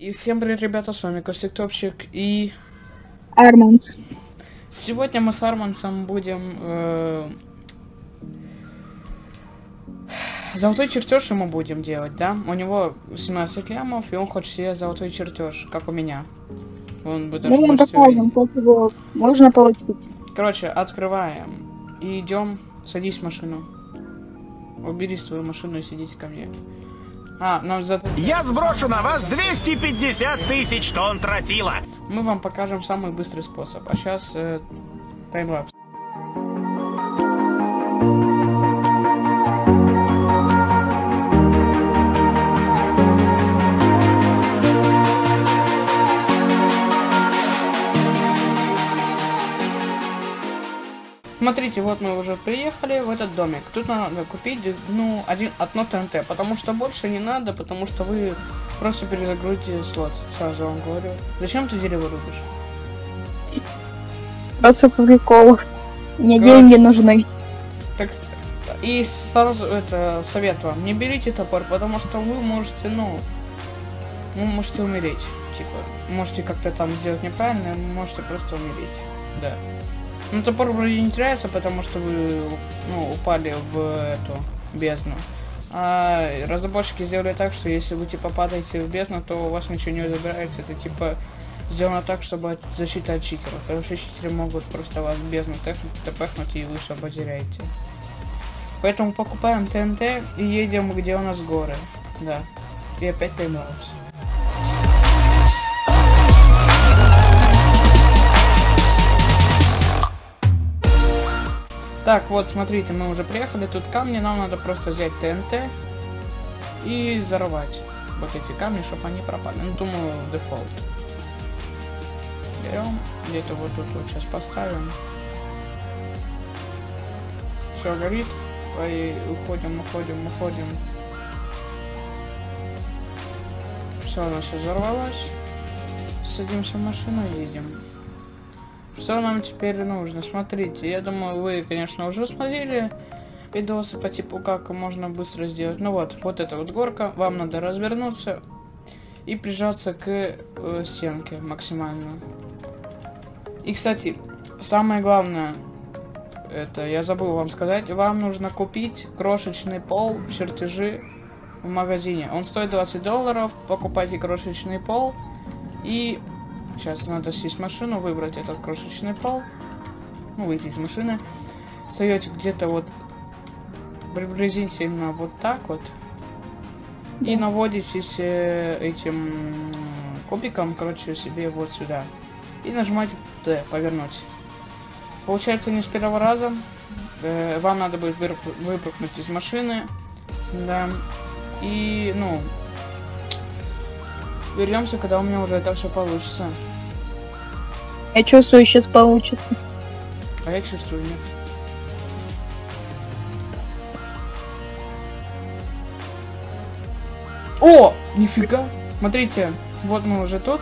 И всем привет, ребята, с вами Костик Топчик, и Арман. сегодня мы с Армансом будем... э, Золотой чертеж ему будем делать, да? У него 17 лямов, и он хочет себе золотой чертеж, как у меня. Он бы даже можете покажем, как его можно получить. Короче, открываем. И идем, садись в машину. Убери свою машину и сидите ко мне. А, нам за... Я сброшу на вас 250 тысяч тонн тротила. Мы вам покажем самый быстрый способ. А сейчас э, таймлапс. Смотрите, вот мы уже приехали в этот домик. Тут надо купить, ну, один, одно ТНТ, потому что больше не надо, потому что вы просто перезагрузите слот, сразу вам говорю. Зачем ты дерево рубишь? Просто по приколу. Мне Короче. деньги нужны. Так, и сразу это совет вам, не берите топор, потому что вы можете, ну, вы можете умереть. Типа, можете как-то там сделать неправильно, можете просто умереть. Да. Ну, топор вроде не теряется, потому что вы, ну, упали в эту бездну. А разработчики сделали так, что если вы, типа, падаете в бездну, то у вас ничего не забирается. Это, типа, сделано так, чтобы защита от читеров. Потому что читеры могут просто вас в бездну тпхнуть, и вы все потеряете. Поэтому покупаем ТНТ и едем, где у нас горы. Да. И опять таймлапс. Так, вот, смотрите, мы уже приехали, тут камни, нам надо просто взять ТНТ и взорвать вот эти камни, чтобы они пропали. Ну, думаю, дефолт. Берем, где-то вот тут вот сейчас поставим. Все горит. Ой, уходим, уходим, уходим. Все, у нас взорвалось. Садимся в машину и едем. Что нам теперь нужно? Смотрите, я думаю, вы, конечно, уже смотрели видосы по типу, как можно быстро сделать. Ну вот, вот эта вот горка. Вам надо развернуться и прижаться к э, стенке максимально. И, кстати, самое главное, это я забыл вам сказать, вам нужно купить крошечный пол, чертежи в магазине. Он стоит 20 долларов, покупайте крошечный пол и сейчас надо сесть в машину, выбрать этот крошечный пол, ну, выйти из машины, встаете где-то вот приблизительно вот так вот и наводитесь э, этим кубиком, короче, себе вот сюда и нажимаете Т, повернуть. Получается не с первого раза. Э, вам надо будет выпрыгнуть из машины. Да. И, ну, вернемся, когда у меня уже это все получится. Я чувствую, сейчас получится. А я чувствую, нет. О, нифига. Смотрите, вот мы уже тут.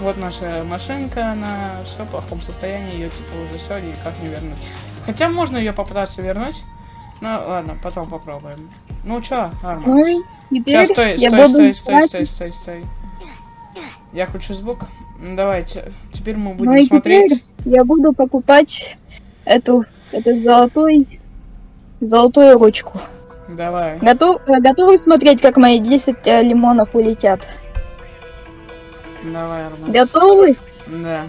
Вот наша машинка, она все в плохом состоянии, ее типа уже все никак не вернуть. Хотя можно ее попытаться вернуть. Ну ладно, потом попробуем. Ну чё, Арман? Ну Сейчас, стой, стой, стой, стой, искать- стой, стой, стой. Я включу звук. М, Давайте. Теперь мы Ну будем и смотреть. я буду покупать эту, этот золотой, золотую ручку. Давай. Готов, готовы смотреть, как мои 10 э, лимонов улетят? Давай, Арман. Готовы? Да.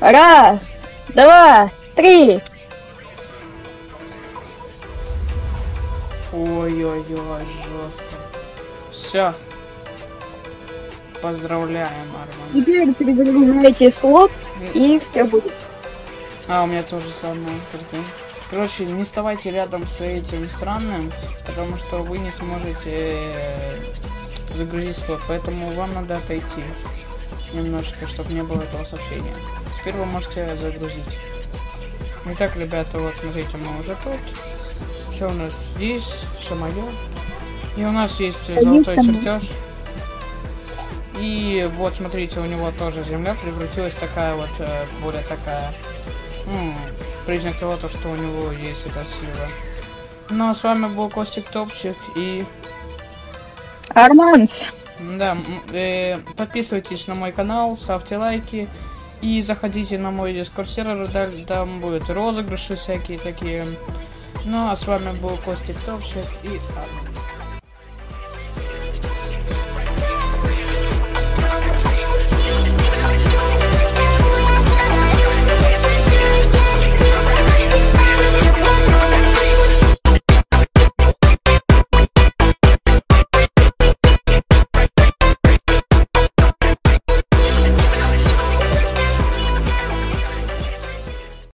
Раз, два, три. Ой-ой-ой, жестко. Все. Поздравляем, Арман. Теперь перезагружайте слот и все будет. А, у меня тоже самое, прикинь. Короче, не вставайте рядом с этим странным, потому что вы не сможете э, загрузить слот, поэтому вам надо отойти немножечко, чтобы не было этого сообщения. Теперь вы можете загрузить. Итак, ребята, вот смотрите, мы уже тут. Все у нас здесь, все мое. И у нас есть золотой чертеж. И вот, смотрите, у него тоже земля превратилась такая вот, э, более такая, ну, признак того, то, что у него есть эта сила. Ну, а с вами был Костик Топчик и... Арман, Да, э, подписывайтесь на мой канал, ставьте лайки и заходите на мой дискорд сервер, там будут розыгрыши всякие такие. Ну а с вами был Костик Топчик и Армин.